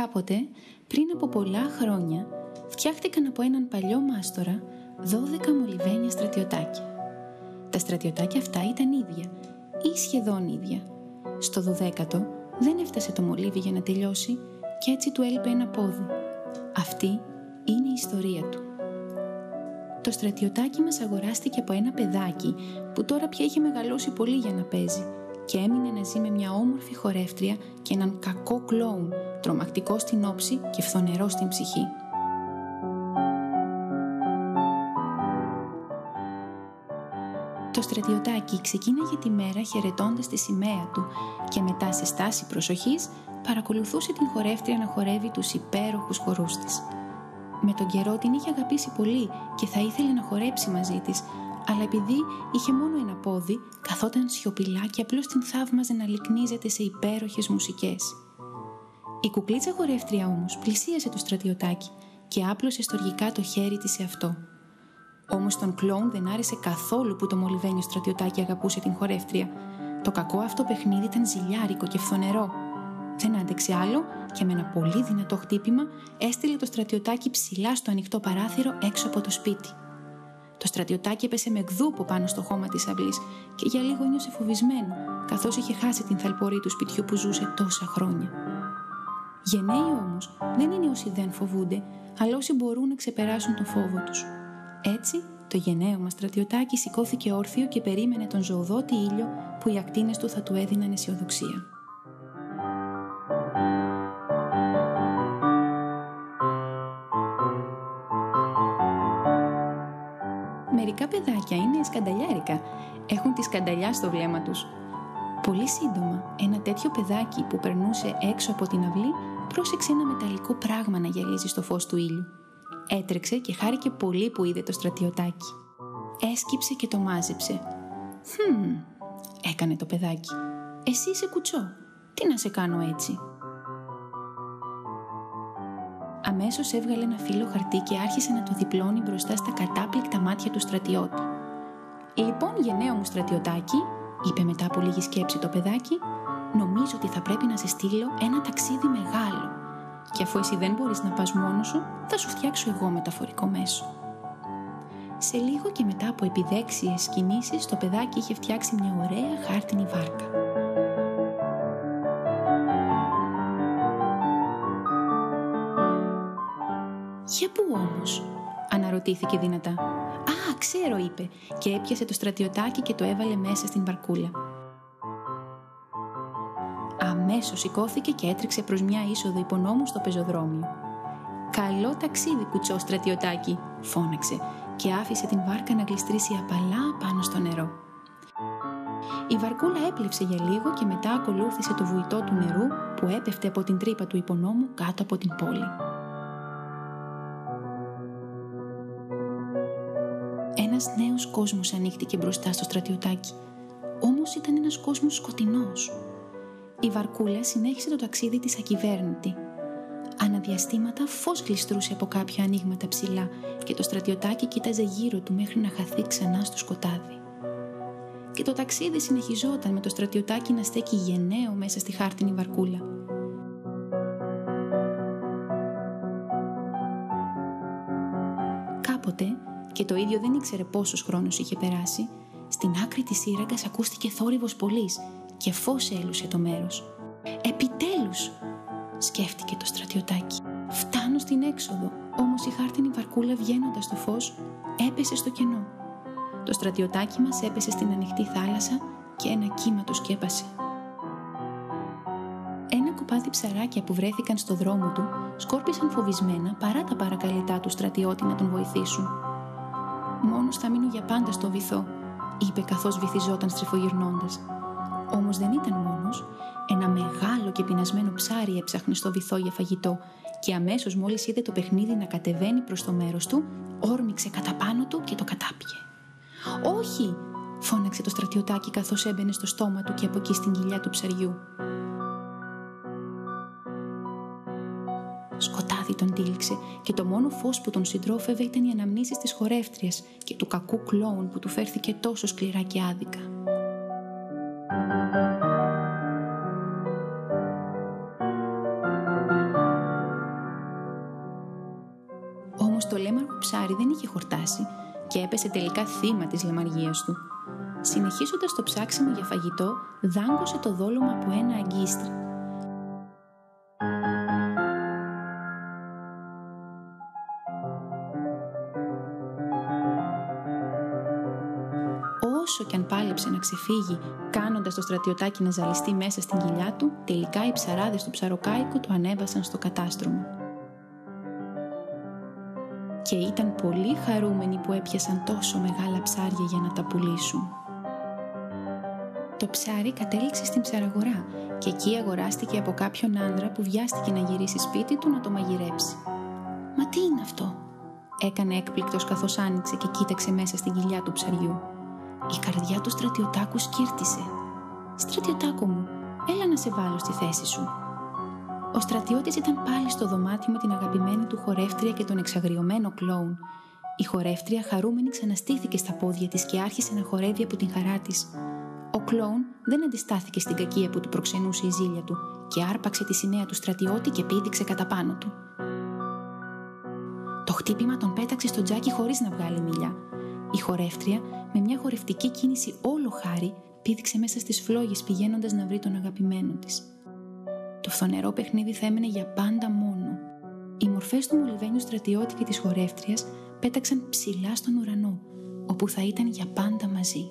Κάποτε, πριν από πολλά χρόνια, φτιάχτηκαν από έναν παλιό μάστορα 12 μολυβένια στρατιωτάκια. Τα στρατιωτάκια αυτά ήταν ίδια ή σχεδόν ίδια. Στο 12ο δεν έφτασε το μολύβι για να τελειώσει και έτσι του έλειπε ένα πόδι. Αυτή είναι η ιστορία του. Το στρατιωτάκι μας αγοράστηκε από ένα παιδάκι που τώρα πια είχε μεγαλώσει πολύ για να παίζει και έμεινε να ζει με μια όμορφη χορεύτρια και έναν κακό κλόουν, τρομακτικό στην όψη και φθονερό στην ψυχή. Το στρατιωτάκι ξεκίναγε τη μέρα χαιρετώντας τη σημαία του και μετά σε στάση προσοχής παρακολουθούσε την χορεύτρια να χορεύει τους υπέροχους χορούς της. Με τον καιρό την είχε αγαπήσει πολύ και θα ήθελε να χορέψει μαζί της, αλλά επειδή είχε μόνο ένα πόδι, καθόταν σιωπηλά και απλώς την θαύμαζε να λυκνίζεται σε υπέροχες μουσικές. Η κουκλίτσα χορεύτρια όμως πλησίασε το στρατιωτάκι και άπλωσε στοργικά το χέρι της σε αυτό. Όμως τον κλόουν δεν άρεσε καθόλου που το μολυβένιο στρατιωτάκι αγαπούσε την χορεύτρια. Το κακό αυτό παιχνίδι ήταν ζηλιάρικο και φθονερό. Δεν άντεξε άλλο και με ένα πολύ δυνατό χτύπημα έστειλε το στρατιωτάκι ψηλά στο ανοιχτό παράθυρο έξω από το σπίτι. Το στρατιωτάκι έπεσε με γδούπο πάνω στο χώμα της αυλής και για λίγο νιώσε φοβισμένο, καθώς είχε χάσει την θαλπορή του σπιτιού που ζούσε τόσα χρόνια. Γενναίοι όμως δεν είναι όσοι δεν φοβούνται, αλλά όσοι μπορούν να ξεπεράσουν τον φόβο τους. Έτσι, το γενναίο μας στρατιωτάκι σηκώθηκε όρθιο και περίμενε τον ζωοδότη ήλιο που οι ακτίνες του θα του έδιναν αισιοδοξία. Μερικά παιδάκια είναι σκανταλιάρικα. Έχουν τη σκανταλιά στο βλέμμα τους. Πολύ σύντομα, ένα τέτοιο παιδάκι που περνούσε έξω από την αυλή πρόσεξε ένα μεταλλικό πράγμα να γυαλίζει στο φως του ήλιου. Έτρεξε και χάρηκε πολύ που είδε το στρατιωτάκι. Έσκυψε και το μάζεψε. «Χμ», έκανε το παιδάκι. «Εσύ είσαι κουτσό. Τι να σε κάνω έτσι» αμέσως έβγαλε ένα φύλλο χαρτί και άρχισε να το διπλώνει μπροστά στα κατάπληκτα μάτια του στρατιώτη. Λοιπόν, γενναίο μου στρατιωτάκι, είπε μετά από λίγη σκέψη το παιδάκι, νομίζω ότι θα πρέπει να σε στείλω ένα ταξίδι μεγάλο. Και αφού εσύ δεν μπορείς να πας μόνος σου, θα σου φτιάξω εγώ μεταφορικό μέσο. Σε λίγο και μετά από επιδέξιες κινήσεις, το παιδάκι είχε φτιάξει μια ωραία χάρτινη βάρκα. «Για πού όμως» αναρωτήθηκε δυνατά. «Α, ξέρω» είπε και έπιασε το στρατιωτάκι και το έβαλε μέσα στην βαρκούλα. Αμέσως σηκώθηκε και έτρεξε προς μια είσοδο υπονόμου στο πεζοδρόμιο. «Καλό ταξίδι, κουτσό στρατιωτάκι», φώναξε και άφησε την βάρκα να γλιστρήσει απαλά πάνω στο νερό. Η βαρκούλα έπληψε για λίγο και μετά ακολούθησε το βουητό του νερού που έπεφτε από την τρύπα του υπονόμου κάτω από την πόλη. Ένας νέος κόσμος ανοίχτηκε μπροστά στο στρατιωτάκι. Όμως ήταν ένας κόσμος σκοτεινός. Η βαρκούλα συνέχισε το ταξίδι της ακυβέρνητη. Αναδιαστήματα φως γλιστρούσε από κάποια ανοίγματα ψηλά και το στρατιωτάκι κοίταζε γύρω του μέχρι να χαθεί ξανά στο σκοτάδι. Και το ταξίδι συνεχιζόταν με το στρατιωτάκι να στέκει γενναίο μέσα στη χάρτινη βαρκούλα. Και το ίδιο δεν ήξερε πόσος χρόνος είχε περάσει, στην άκρη της σύραγγας ακούστηκε θόρυβος πολλής και φως έλουσε το μέρος. «Επιτέλους!» σκέφτηκε το στρατιωτάκι. «Φτάνω στην έξοδο, όμως η χάρτινη βαρκούλα βγαίνοντας στο φως έπεσε στο κενό. Το στρατιωτάκι μας έπεσε στην ανοιχτή θάλασσα και ένα κύμα το σκέπασε. Ένα κοπάδι ψαράκια που βρέθηκαν στο δρόμο του σκόρπισαν φοβισμένα παρά τα παρακαλυτά του στρατιώτη να τον βοηθήσουν. Μόνος θα μείνω για πάντα στο βυθό, είπε καθώς βυθιζόταν στριφογυρνώντας. Όμως δεν ήταν μόνος. Ένα μεγάλο και πεινασμένο ψάρι έψαχνε στο βυθό για φαγητό και αμέσως μόλις είδε το παιχνίδι να κατεβαίνει προς το μέρος του, όρμηξε κατά πάνω του και το κατάπιε. Όχι! φώναξε το στρατιωτάκι καθώς έμπαινε στο στόμα του και από εκεί στην κοιλιά του ψαριού. Σκοτάδι τον τύλιξε και το μόνο φως που τον συντρόφευε ήταν οι αναμνήσεις της χορέυτριας και του κακού κλόουν που του φέρθηκε τόσο σκληρά και άδικα. Όμως το λέμαργο ψάρι δεν είχε χορτάσει και έπεσε τελικά θύμα της λεμαργίας του. Συνεχίζοντας το ψάξιμο για φαγητό, δάγκωσε το δόλωμα από ένα αγκίστρι πάλεψε να ξεφύγει, κάνοντας το στρατιωτάκι να ζαλιστεί μέσα στην κοιλιά του, τελικά οι ψαράδες του ψαροκάικου το ανέβασαν στο κατάστρωμα και ήταν πολύ χαρούμενοι που έπιασαν τόσο μεγάλα ψάρια για να τα πουλήσουν. Το ψάρι κατέληξε στην ψαραγορά και εκεί αγοράστηκε από κάποιον άνδρα που βιάστηκε να γυρίσει σπίτι του να το μαγειρέψει. «Μα τι είναι αυτό» έκανε έκπληκτος καθώς άνοιξε και κοίταξε μέσα στην κοιλιά του ψαριού. Η καρδιά του στρατιωτάκου σκύρτησε. «Στρατιωτάκο μου, έλα να σε βάλω στη θέση σου», ο στρατιώτης ήταν πάλι στο δωμάτιο με την αγαπημένη του χορεύτρια και τον εξαγριωμένο κλόουν. Η χορεύτρια χαρούμενη ξαναστήθηκε στα πόδια της και άρχισε να χορεύει από την χαρά της. Ο κλόουν δεν αντιστάθηκε στην κακία που του προξενούσε η ζήλια του και άρπαξε τη σημαία του στρατιώτη και πήδηξε κατά πάνω του. Το χτύπημα τον πέταξε στο τζάκι χωρίς να βγάλει μιλιά. Η χορεύτρια, με μια χορευτική κίνηση όλο χάρη, πήδηξε μέσα στις φλόγες πηγαίνοντας να βρει τον αγαπημένο της. Το φθονερό παιχνίδι θα έμενε για πάντα μόνο. Οι μορφές του μολυβένιου στρατιώτη και της χορεύτριας πέταξαν ψηλά στον ουρανό, όπου θα ήταν για πάντα μαζί.